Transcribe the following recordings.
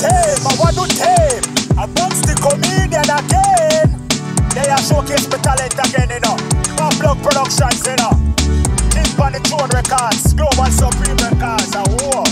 tame, I want to tame. Banks De Comedian again. They are showcase my talent again, you know. My blog productions, you know. Deep on the throne records, global supreme records, and war.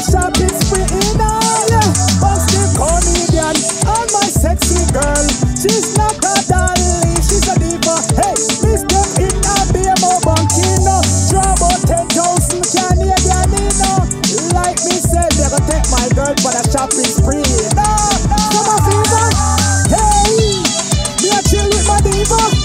mash up, it's free in all. Banks De Comedian and my sexy girl. She's not a dolly, she's a diva. Hey, Mr. in a BMO Bankino. Trouble 10,000 Canadian, you know. Like me said, they're take my girl for the shopping spree. No, no, come on, fever. Hey, me a chill with my diva.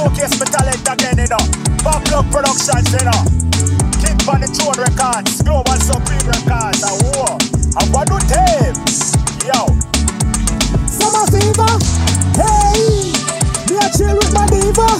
showcase my talent again, you know. Pop Plug Productions, you know. King on the Throne Records, Global Supreme Records, and whoa. I want to tame. Yo. Summer fever. Hey. Me a chill with my diva.